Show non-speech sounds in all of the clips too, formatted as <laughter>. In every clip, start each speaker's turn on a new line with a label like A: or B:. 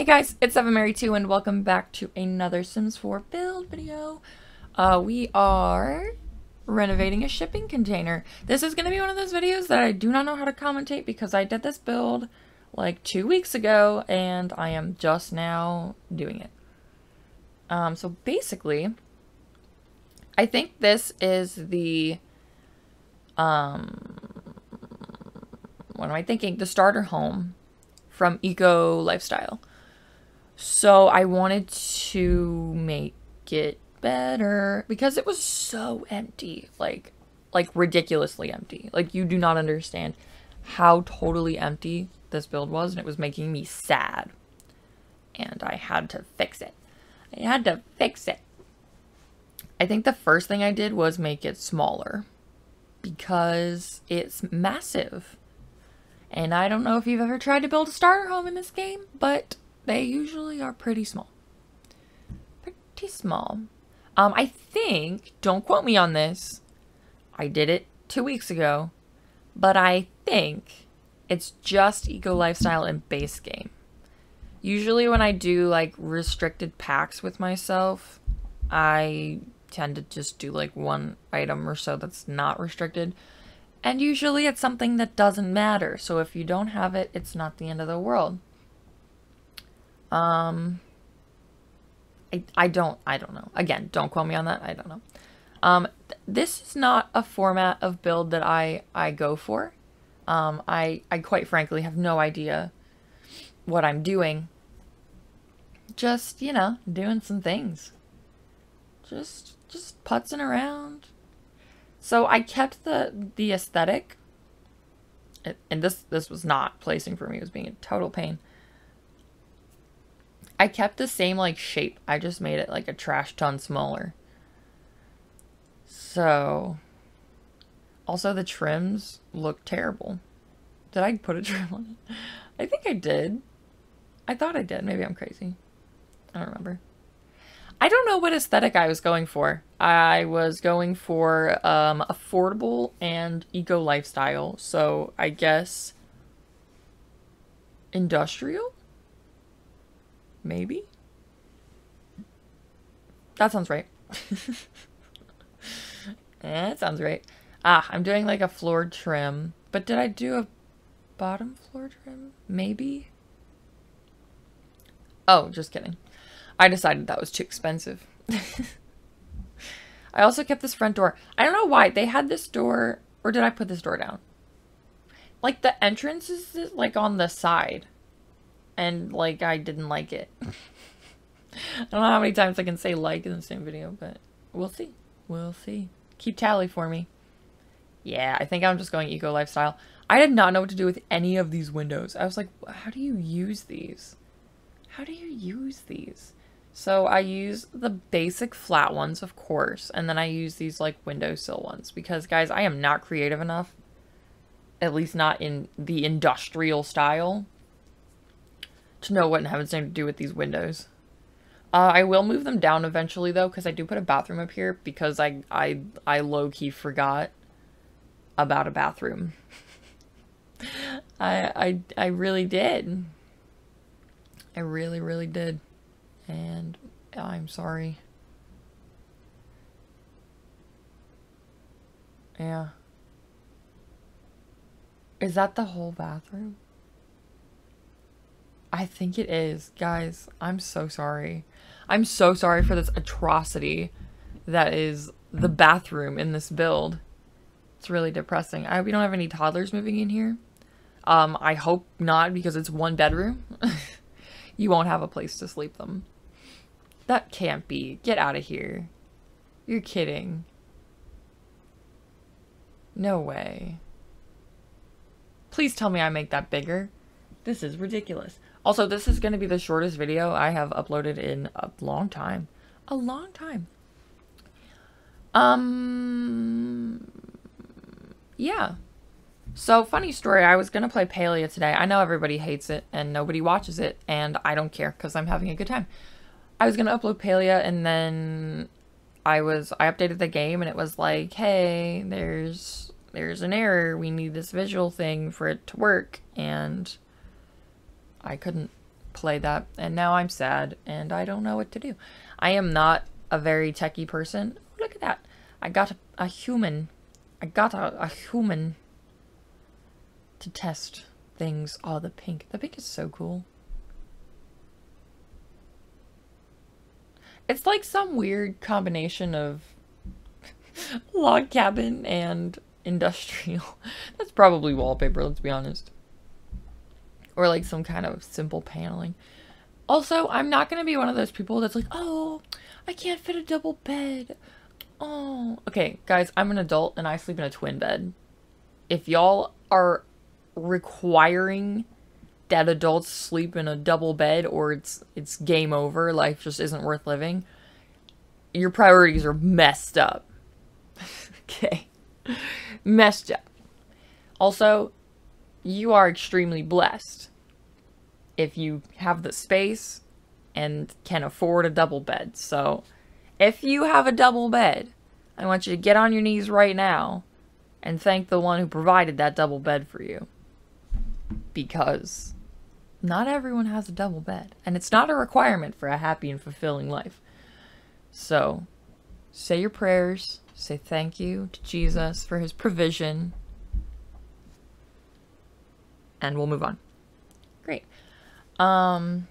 A: Hey guys, it's Seven Mary 2 and welcome back to another Sims 4 build video. Uh, we are renovating a shipping container. This is going to be one of those videos that I do not know how to commentate because I did this build like two weeks ago and I am just now doing it. Um, so basically, I think this is the, um, what am I thinking? The starter home from Eco Lifestyle. So I wanted to make it better because it was so empty, like like ridiculously empty. Like you do not understand how totally empty this build was and it was making me sad. And I had to fix it. I had to fix it. I think the first thing I did was make it smaller because it's massive. And I don't know if you've ever tried to build a starter home in this game, but they usually are pretty small. Pretty small. Um, I think, don't quote me on this, I did it two weeks ago, but I think it's just Eco Lifestyle and base game. Usually when I do like restricted packs with myself, I tend to just do like one item or so that's not restricted. And usually it's something that doesn't matter. So if you don't have it, it's not the end of the world. Um, I, I don't, I don't know. Again, don't quote me on that. I don't know. Um, th this is not a format of build that I, I go for. Um, I, I quite frankly have no idea what I'm doing. Just, you know, doing some things. Just, just putzing around. So I kept the, the aesthetic. And this, this was not placing for me. It was being a total pain. I kept the same like shape. I just made it like a trash ton smaller. So also the trims look terrible. Did I put a <laughs> trim on it? I think I did. I thought I did. Maybe I'm crazy. I don't remember. I don't know what aesthetic I was going for. I was going for um, affordable and eco lifestyle. So I guess industrial? Maybe? That sounds right. <laughs> that sounds right. Ah, I'm doing like a floor trim. But did I do a bottom floor trim? Maybe? Oh, just kidding. I decided that was too expensive. <laughs> I also kept this front door. I don't know why. They had this door... Or did I put this door down? Like, the entrance is, like, on the side and like I didn't like it. <laughs> I don't know how many times I can say like in the same video, but we'll see. We'll see. Keep tally for me. Yeah, I think I'm just going eco lifestyle. I did not know what to do with any of these windows. I was like, how do you use these? How do you use these? So I use the basic flat ones, of course, and then I use these like windowsill ones because guys, I am not creative enough, at least not in the industrial style, to know what in heaven's name to do with these windows. Uh, I will move them down eventually though, because I do put a bathroom up here because I I I low key forgot about a bathroom. <laughs> I I I really did. I really really did, and I'm sorry. Yeah. Is that the whole bathroom? I think it is. Guys, I'm so sorry. I'm so sorry for this atrocity that is the bathroom in this build. It's really depressing. I, we don't have any toddlers moving in here. Um, I hope not because it's one bedroom. <laughs> you won't have a place to sleep them. That can't be. Get out of here. You're kidding. No way. Please tell me I make that bigger. This is ridiculous. Also, this is going to be the shortest video I have uploaded in a long time. A long time. Um, yeah. So, funny story, I was going to play Palia today. I know everybody hates it and nobody watches it, and I don't care because I'm having a good time. I was going to upload Palia and then I was, I updated the game and it was like, hey, there's, there's an error. We need this visual thing for it to work. And I couldn't play that, and now I'm sad, and I don't know what to do. I am not a very techie person. Look at that. I got a, a human. I got a, a human to test things. Oh, the pink. The pink is so cool. It's like some weird combination of <laughs> log cabin and industrial. <laughs> That's probably wallpaper, let's be honest. Or like some kind of simple paneling. Also, I'm not going to be one of those people that's like, oh, I can't fit a double bed. Oh. Okay, guys, I'm an adult and I sleep in a twin bed. If y'all are requiring that adults sleep in a double bed or it's it's game over, life just isn't worth living, your priorities are messed up. <laughs> okay. Messed up. Also, you are extremely blessed if you have the space and can afford a double bed. So, if you have a double bed, I want you to get on your knees right now and thank the one who provided that double bed for you. Because not everyone has a double bed, and it's not a requirement for a happy and fulfilling life. So, say your prayers, say thank you to Jesus for his provision, and we'll move on. Great. Um,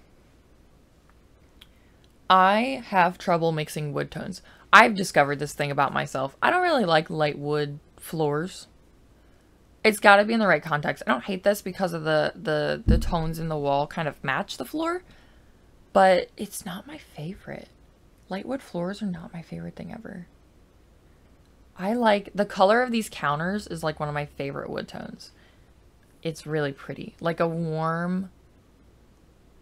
A: I have trouble mixing wood tones. I've discovered this thing about myself. I don't really like light wood floors. It's got to be in the right context. I don't hate this because of the, the, the tones in the wall kind of match the floor, but it's not my favorite. Light wood floors are not my favorite thing ever. I like, the color of these counters is like one of my favorite wood tones. It's really pretty. Like a warm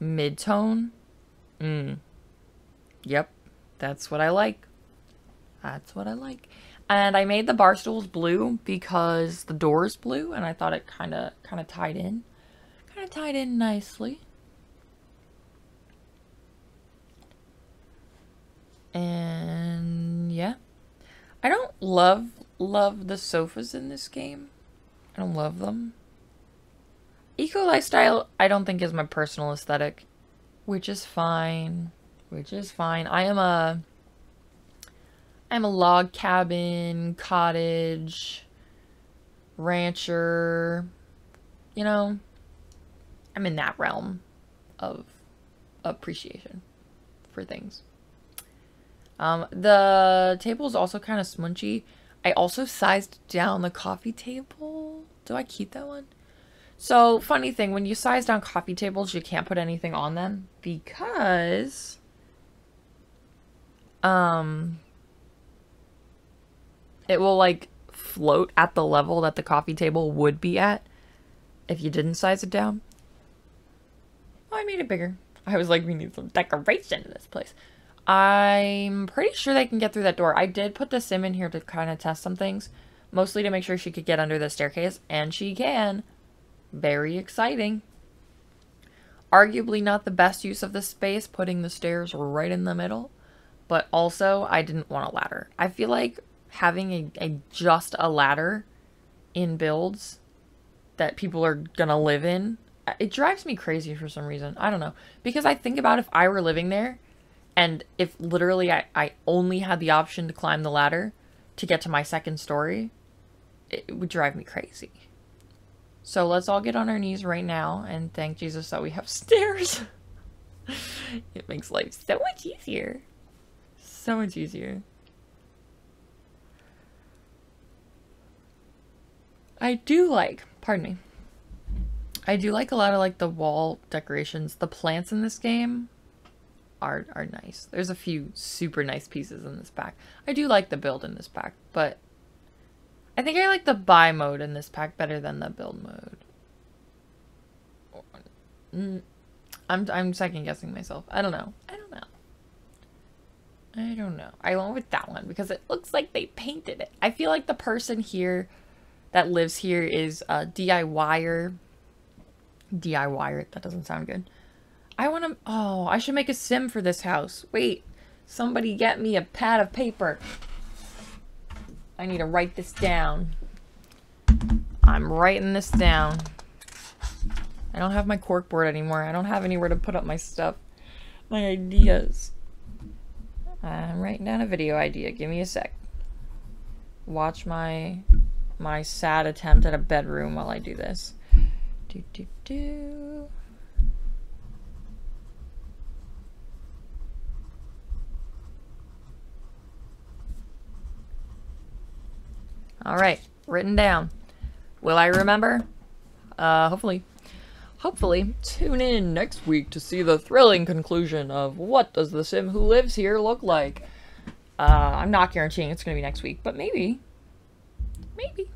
A: mid-tone. Mm. Yep, that's what I like. That's what I like. And I made the bar stools blue because the door is blue and I thought it kind of kind of tied in. Kind of tied in nicely. And yeah. I don't love love the sofas in this game. I don't love them. Eco lifestyle I don't think is my personal aesthetic, which is fine. Which is fine. I am a I'm a log cabin, cottage, rancher. You know, I'm in that realm of appreciation for things. Um, the table is also kind of smunchy. I also sized down the coffee table. Do I keep that one? So, funny thing, when you size down coffee tables, you can't put anything on them because um it will like float at the level that the coffee table would be at if you didn't size it down. Oh, I made it bigger. I was like, we need some decoration in this place. I'm pretty sure they can get through that door. I did put the sim in here to kind of test some things, mostly to make sure she could get under the staircase, and she can. Very exciting. Arguably not the best use of the space, putting the stairs right in the middle, but also I didn't want a ladder. I feel like having a, a just a ladder in builds that people are gonna live in, uh, it drives me crazy for some reason. I don't know. Because I think about if I were living there and if literally I, I only had the option to climb the ladder to get to my second story, it would drive me crazy. So let's all get on our knees right now and thank Jesus that we have <laughs> stairs. it makes life so much easier. So much easier. I do like, pardon me, I do like a lot of like the wall decorations. The plants in this game are, are nice. There's a few super nice pieces in this pack. I do like the build in this pack, but I think I like the buy mode in this pack better than the build mode. Mm, I'm, I'm second guessing myself. I don't know. I don't know. I don't know. I went with that one because it looks like they painted it. I feel like the person here that lives here is a DIYer. DIYer, that doesn't sound good. I want to, oh, I should make a sim for this house. Wait, somebody get me a pad of paper. I need to write this down. I'm writing this down. I don't have my cork board anymore. I don't have anywhere to put up my stuff. My ideas. I'm writing down a video idea. Give me a sec. Watch my my sad attempt at a bedroom while I do this. Do do do. All right, written down. Will I remember? Uh, hopefully. Hopefully, tune in next week to see the thrilling conclusion of what does the sim who lives here look like. Uh, I'm not guaranteeing it's going to be next week, but maybe. Maybe.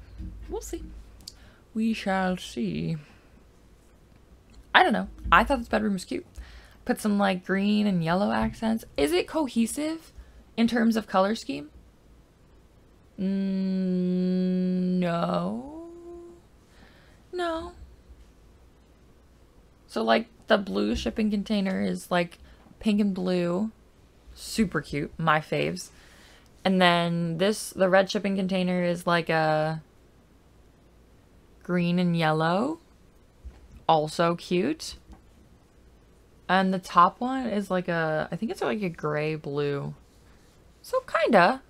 A: We'll see. We shall see. I don't know. I thought this bedroom was cute. Put some like green and yellow accents. Is it cohesive in terms of color scheme? Mm, no. No. So like the blue shipping container is like pink and blue. Super cute. My faves. And then this, the red shipping container is like a green and yellow. Also cute. And the top one is like a, I think it's like a gray blue. So kinda.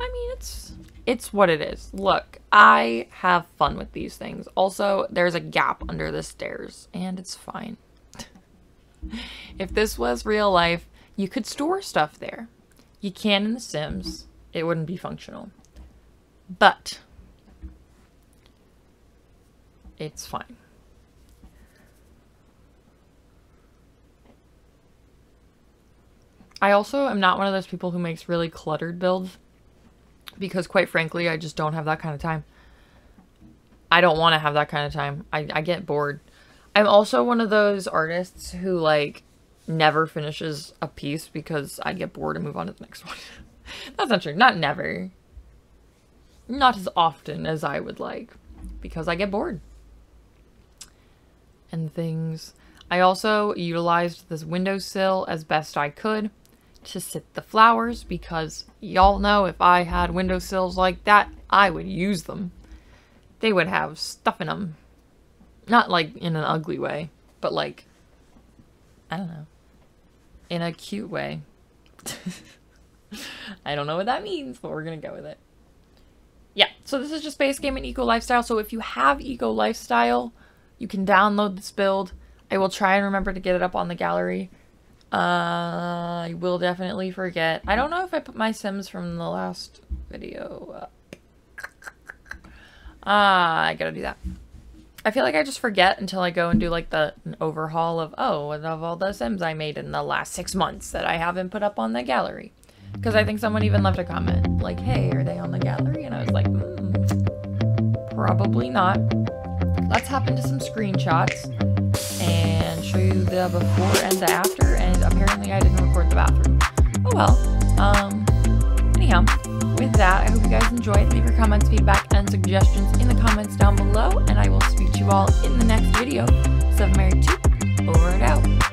A: I mean, it's it's what it is. Look, I have fun with these things. Also, there's a gap under the stairs, and it's fine. <laughs> if this was real life, you could store stuff there. You can in The Sims. It wouldn't be functional. But, it's fine. I also am not one of those people who makes really cluttered builds because quite frankly, I just don't have that kind of time. I don't want to have that kind of time. I, I get bored. I'm also one of those artists who like never finishes a piece because I get bored and move on to the next one. <laughs> That's not true. Not never. Not as often as I would like because I get bored. And things. I also utilized this windowsill as best I could to sit the flowers because y'all know if I had windowsills like that, I would use them. They would have stuff in them. Not like in an ugly way, but like, I don't know, in a cute way. <laughs> I don't know what that means, but we're gonna go with it. Yeah, so this is just base game and eco lifestyle. So if you have eco lifestyle, you can download this build. I will try and remember to get it up on the gallery. Uh, I will definitely forget. I don't know if I put my Sims from the last video. Ah, uh, I gotta do that. I feel like I just forget until I go and do like the overhaul of, oh, of all the Sims I made in the last six months that I haven't put up on the gallery. Because I think someone even left a comment like, hey, are they on the gallery? And I was like, mm, probably not. Let's hop into some screenshots show you the before and the after, and apparently I didn't record the bathroom. Oh well. Um, anyhow, with that, I hope you guys enjoyed. Leave your comments, feedback, and suggestions in the comments down below, and I will speak to you all in the next video. Seven Mary 2